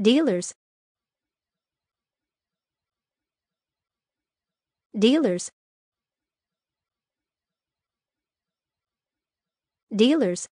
dealers. Dealers. Dealers.